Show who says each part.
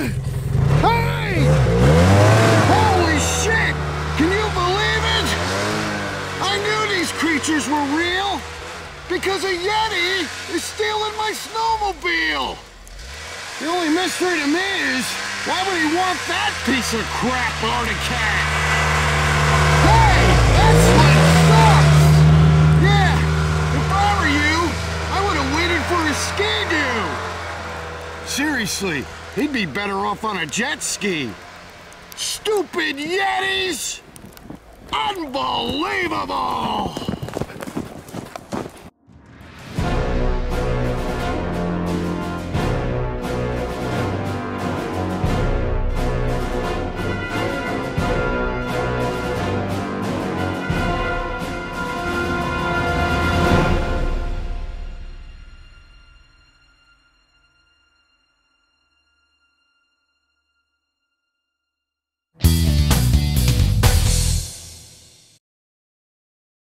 Speaker 1: insane! Holy shit! Can you believe it? I knew these creatures were real! Because a Yeti is stealing my snowmobile! The only mystery to me is, why would he want that piece of crap Arctic Cat? Hey! That sled sucks! Yeah, if I were you, I would have waited for a ski-doo! Seriously, he'd be better off on a jet ski. Stupid Yetis! Unbelievable!